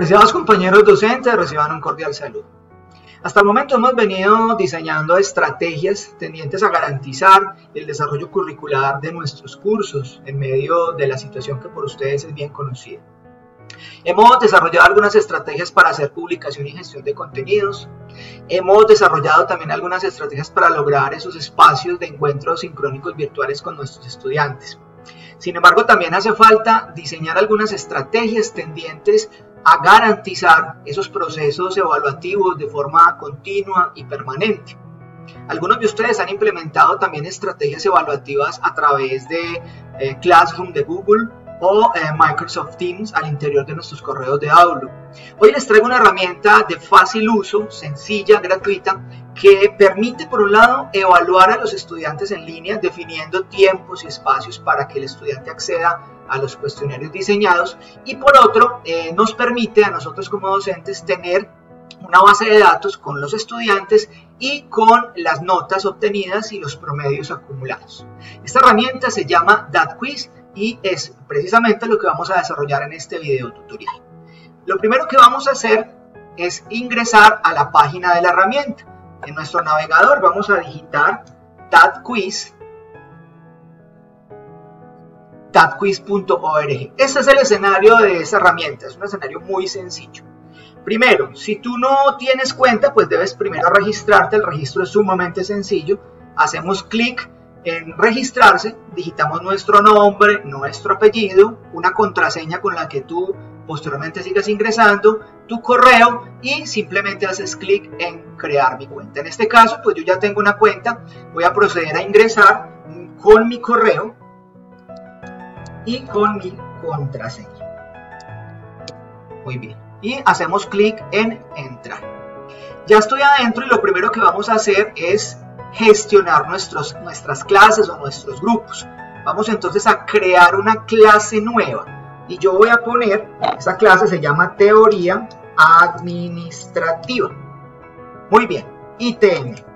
Apreciados compañeros docentes, reciban un cordial saludo. Hasta el momento hemos venido diseñando estrategias tendientes a garantizar el desarrollo curricular de nuestros cursos en medio de la situación que por ustedes es bien conocida. Hemos desarrollado algunas estrategias para hacer publicación y gestión de contenidos. Hemos desarrollado también algunas estrategias para lograr esos espacios de encuentros sincrónicos virtuales con nuestros estudiantes. Sin embargo, también hace falta diseñar algunas estrategias tendientes a garantizar esos procesos evaluativos de forma continua y permanente. Algunos de ustedes han implementado también estrategias evaluativas a través de eh, Classroom de Google o eh, Microsoft Teams al interior de nuestros correos de Outlook. Hoy les traigo una herramienta de fácil uso, sencilla, gratuita, que permite por un lado evaluar a los estudiantes en línea definiendo tiempos y espacios para que el estudiante acceda a los cuestionarios diseñados y por otro eh, nos permite a nosotros como docentes tener una base de datos con los estudiantes y con las notas obtenidas y los promedios acumulados. Esta herramienta se llama DatQuiz y es precisamente lo que vamos a desarrollar en este video tutorial. Lo primero que vamos a hacer es ingresar a la página de la herramienta. En nuestro navegador vamos a digitar DatQuiz tatquiz.org. Este es el escenario de esa herramienta, es un escenario muy sencillo. Primero, si tú no tienes cuenta, pues debes primero registrarte, el registro es sumamente sencillo. Hacemos clic en registrarse, digitamos nuestro nombre, nuestro apellido, una contraseña con la que tú posteriormente sigas ingresando, tu correo y simplemente haces clic en crear mi cuenta. En este caso, pues yo ya tengo una cuenta, voy a proceder a ingresar con mi correo y con mi contraseña. Muy bien. Y hacemos clic en entrar. Ya estoy adentro y lo primero que vamos a hacer es gestionar nuestros, nuestras clases o nuestros grupos. Vamos entonces a crear una clase nueva. Y yo voy a poner, esa clase se llama Teoría Administrativa. Muy bien, ITM.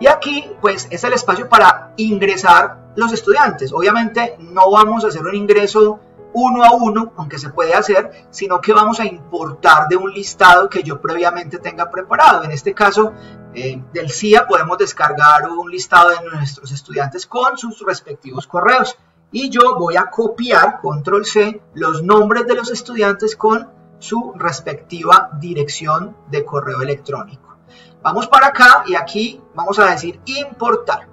Y aquí pues es el espacio para ingresar los estudiantes. Obviamente no vamos a hacer un ingreso uno a uno, aunque se puede hacer, sino que vamos a importar de un listado que yo previamente tenga preparado. En este caso, eh, del CIA podemos descargar un listado de nuestros estudiantes con sus respectivos correos. Y yo voy a copiar, control C, los nombres de los estudiantes con su respectiva dirección de correo electrónico. Vamos para acá y aquí vamos a decir importar.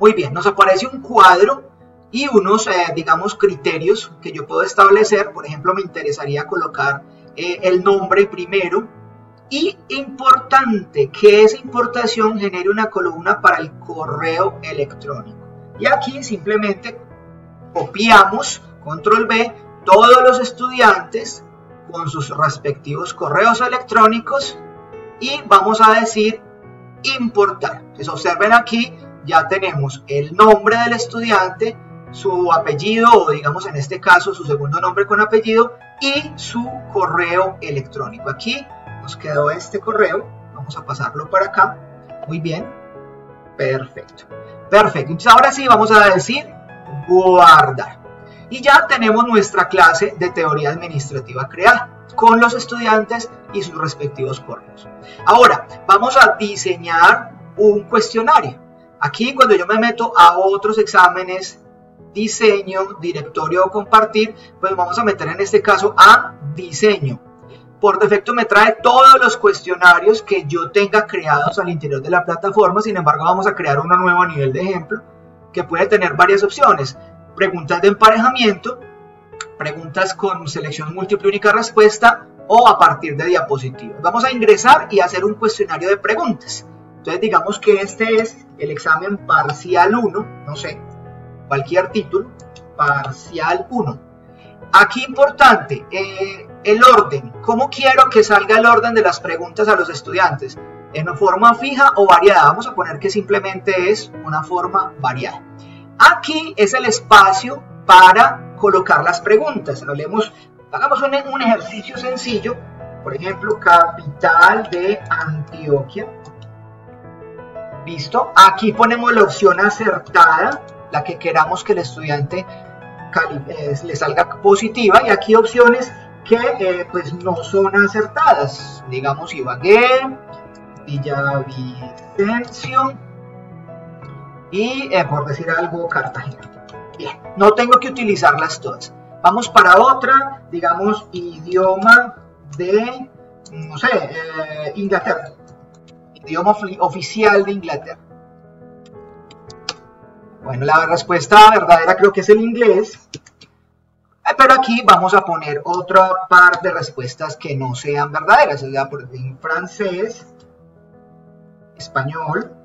Muy bien, nos aparece un cuadro y unos, eh, digamos, criterios que yo puedo establecer. Por ejemplo, me interesaría colocar eh, el nombre primero. Y importante que esa importación genere una columna para el correo electrónico. Y aquí simplemente copiamos, control B, todos los estudiantes con sus respectivos correos electrónicos y vamos a decir importar. Entonces observen aquí, ya tenemos el nombre del estudiante, su apellido o digamos en este caso su segundo nombre con apellido y su correo electrónico. Aquí nos quedó este correo, vamos a pasarlo para acá, muy bien, perfecto, perfecto. Entonces ahora sí vamos a decir guardar y ya tenemos nuestra clase de teoría administrativa creada con los estudiantes y sus respectivos correos. Ahora, vamos a diseñar un cuestionario. Aquí cuando yo me meto a otros exámenes, diseño, directorio o compartir, pues vamos a meter en este caso a diseño. Por defecto me trae todos los cuestionarios que yo tenga creados al interior de la plataforma, sin embargo vamos a crear uno nuevo a nivel de ejemplo que puede tener varias opciones. Preguntas de emparejamiento, preguntas con selección múltiple única respuesta o a partir de diapositivas. Vamos a ingresar y hacer un cuestionario de preguntas. Entonces digamos que este es el examen parcial 1, no sé, cualquier título, parcial 1. Aquí importante, eh, el orden. ¿Cómo quiero que salga el orden de las preguntas a los estudiantes? ¿En forma fija o variada? Vamos a poner que simplemente es una forma variada. Aquí es el espacio para colocar las preguntas. Hagamos un, un ejercicio sencillo, por ejemplo, capital de Antioquia. Listo, aquí ponemos la opción acertada, la que queramos que el estudiante eh, le salga positiva, y aquí opciones que eh, pues no son acertadas. Digamos Ibagué, Villavicencio y eh, por decir algo Cartagena. Bien, no tengo que utilizarlas todas. Vamos para otra, digamos idioma de, no sé, eh, Inglaterra. Idioma oficial de Inglaterra. Bueno, la respuesta verdadera creo que es el inglés. Eh, pero aquí vamos a poner otra par de respuestas que no sean verdaderas. O sea, en francés, español,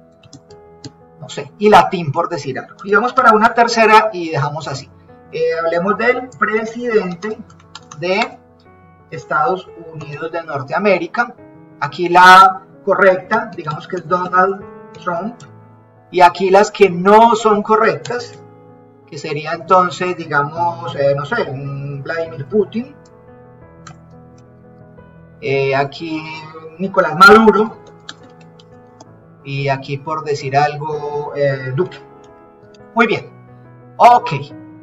no sé, y latín por decir algo. Y vamos para una tercera y dejamos así. Eh, hablemos del presidente de Estados Unidos de Norteamérica. Aquí la correcta, digamos que es Donald Trump. Y aquí las que no son correctas, que sería entonces, digamos, eh, no sé, Vladimir Putin. Eh, aquí Nicolás Maduro. Y aquí por decir algo, eh. Muy bien. Ok.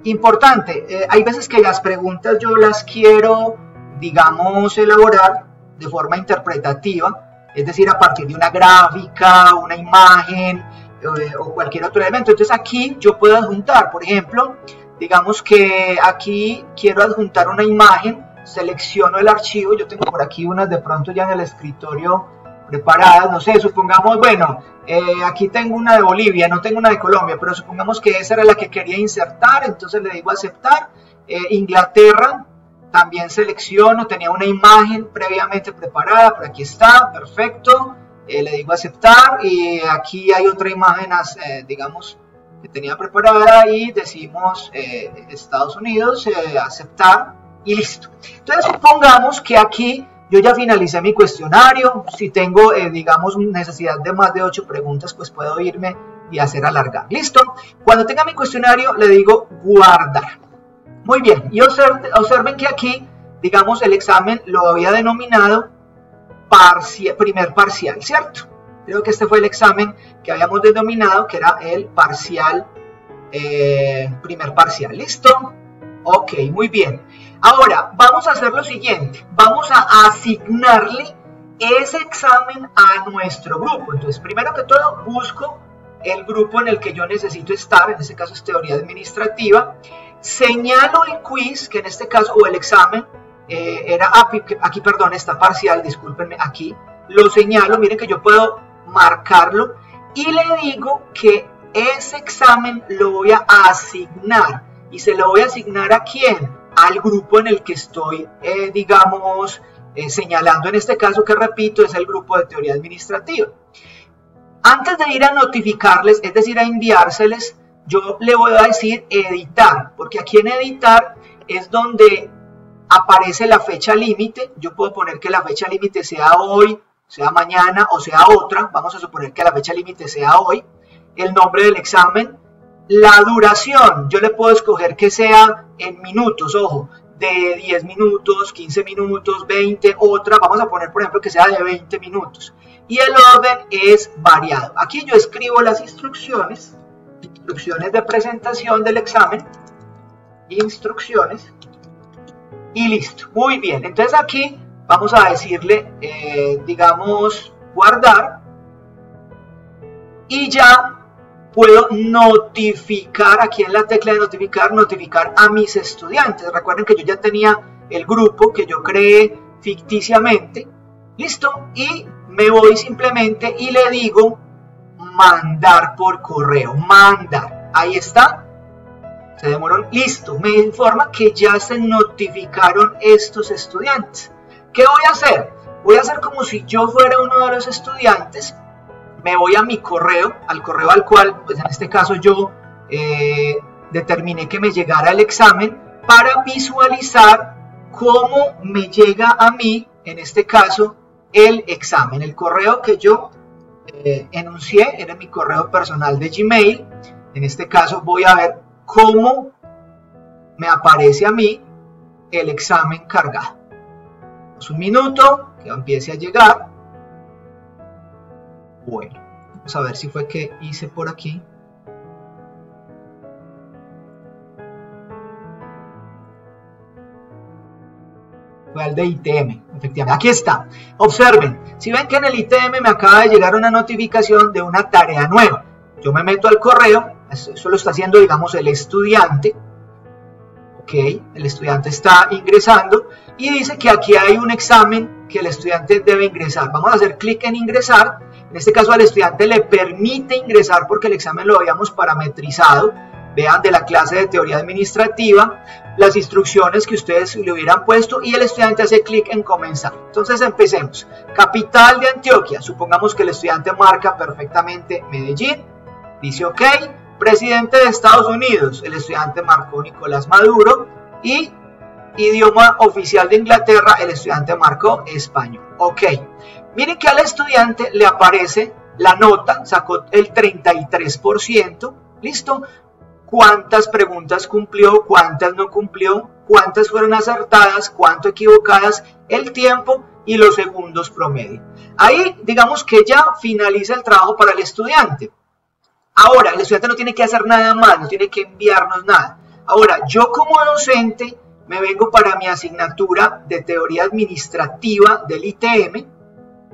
Importante. hay veces que las preguntas yo las quiero, digamos, elaborar de forma interpretativa. Es decir, a partir de una gráfica, una imagen, o cualquier otro elemento. Entonces aquí yo puedo adjuntar, por ejemplo, digamos que aquí quiero adjuntar una imagen, selecciono el archivo, yo tengo por aquí unas de pronto ya en el escritorio preparadas, no sé, supongamos, bueno, eh, aquí tengo una de Bolivia, no tengo una de Colombia, pero supongamos que esa era la que quería insertar, entonces le digo aceptar, eh, Inglaterra, también selecciono, tenía una imagen previamente preparada, por aquí está, perfecto, eh, le digo aceptar y aquí hay otra imagen, digamos, que tenía preparada y decimos Estados Unidos, aceptar y listo. Entonces supongamos que aquí yo ya finalicé mi cuestionario, si tengo, digamos, necesidad de más de ocho preguntas, pues puedo irme y hacer alargar. ¿Listo? Cuando tenga mi cuestionario le digo guardar. Muy bien, y observen que aquí, digamos, el examen lo había denominado primer parcial, ¿cierto? Creo que este fue el examen que habíamos denominado que era el parcial, eh, primer parcial. ¿Listo? Ok, muy bien. Ahora, vamos a hacer lo siguiente. Vamos a asignarle ese examen a nuestro grupo. Entonces, primero que todo, busco el grupo en el que yo necesito estar, en este caso es teoría administrativa. Señalo el quiz, que en este caso, o el examen, eh, era aquí, aquí, perdón, está parcial, discúlpenme, aquí lo señalo, miren que yo puedo marcarlo y le digo que ese examen lo voy a asignar y se lo voy a asignar a quién, al grupo en el que estoy, eh, digamos, eh, señalando en este caso que repito es el grupo de teoría administrativa. Antes de ir a notificarles, es decir, a enviárseles, yo le voy a decir editar, porque aquí en editar es donde aparece la fecha límite. Yo puedo poner que la fecha límite sea hoy, sea mañana o sea otra. Vamos a suponer que la fecha límite sea hoy. El nombre del examen. La duración, yo le puedo escoger que sea en minutos, ojo, de 10 minutos, 15 minutos, 20, otra, vamos a poner por ejemplo que sea de 20 minutos. Y el orden es variado. Aquí yo escribo las instrucciones, instrucciones de presentación del examen, instrucciones, y listo. Muy bien, entonces aquí vamos a decirle, eh, digamos, guardar y ya puedo notificar, aquí en la tecla de notificar, notificar a mis estudiantes. Recuerden que yo ya tenía el grupo que yo creé ficticiamente. Listo. Y me voy simplemente y le digo mandar por correo. Mandar. Ahí está se demoró, listo, me informa que ya se notificaron estos estudiantes. ¿Qué voy a hacer? Voy a hacer como si yo fuera uno de los estudiantes, me voy a mi correo, al correo al cual, pues en este caso yo eh, determiné que me llegara el examen para visualizar cómo me llega a mí, en este caso, el examen. El correo que yo eh, enuncié era mi correo personal de Gmail. En este caso voy a ver cómo me aparece a mí el examen cargado. Un minuto que empiece a llegar. Bueno, vamos a ver si fue que hice por aquí. fue al de ITM, efectivamente. Aquí está. Observen, si ven que en el ITM me acaba de llegar una notificación de una tarea nueva. Yo me meto al correo, eso lo está haciendo, digamos, el estudiante. Ok, el estudiante está ingresando y dice que aquí hay un examen que el estudiante debe ingresar. Vamos a hacer clic en ingresar. En este caso al estudiante le permite ingresar porque el examen lo habíamos parametrizado vean de la clase de teoría administrativa las instrucciones que ustedes le hubieran puesto y el estudiante hace clic en comenzar. Entonces empecemos. Capital de Antioquia. Supongamos que el estudiante marca perfectamente Medellín. Dice OK. Presidente de Estados Unidos. El estudiante marcó Nicolás Maduro. Y idioma oficial de Inglaterra. El estudiante marcó español. OK. Miren que al estudiante le aparece la nota. Sacó el 33%. ¿Listo? cuántas preguntas cumplió, cuántas no cumplió, cuántas fueron acertadas, cuánto equivocadas, el tiempo y los segundos promedio. Ahí digamos que ya finaliza el trabajo para el estudiante. Ahora, el estudiante no tiene que hacer nada más, no tiene que enviarnos nada. Ahora, yo como docente me vengo para mi asignatura de teoría administrativa del ITM,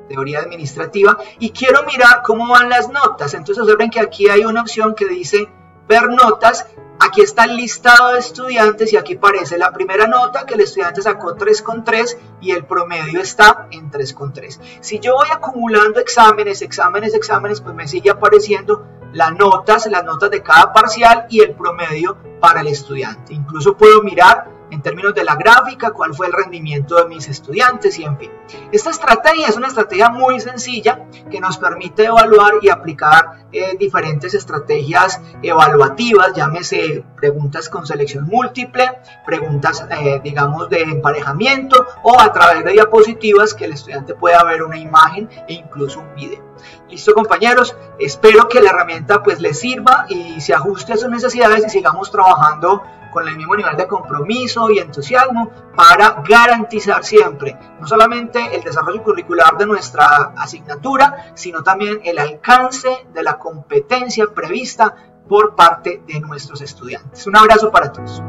teoría administrativa, y quiero mirar cómo van las notas. Entonces observen que aquí hay una opción que dice ver notas, aquí está el listado de estudiantes y aquí aparece la primera nota que el estudiante sacó 3,3 y el promedio está en 3,3. Si yo voy acumulando exámenes, exámenes, exámenes, pues me sigue apareciendo las notas, las notas de cada parcial y el promedio para el estudiante. Incluso puedo mirar en términos de la gráfica, cuál fue el rendimiento de mis estudiantes y en fin. Esta estrategia es una estrategia muy sencilla que nos permite evaluar y aplicar eh, diferentes estrategias evaluativas, llámese preguntas con selección múltiple, preguntas eh, digamos de emparejamiento o a través de diapositivas que el estudiante pueda ver una imagen e incluso un video. Listo compañeros, espero que la herramienta pues les sirva y se ajuste a sus necesidades y sigamos trabajando con el mismo nivel de compromiso y entusiasmo para garantizar siempre no solamente el desarrollo curricular de nuestra asignatura, sino también el alcance de la competencia prevista por parte de nuestros estudiantes. Un abrazo para todos.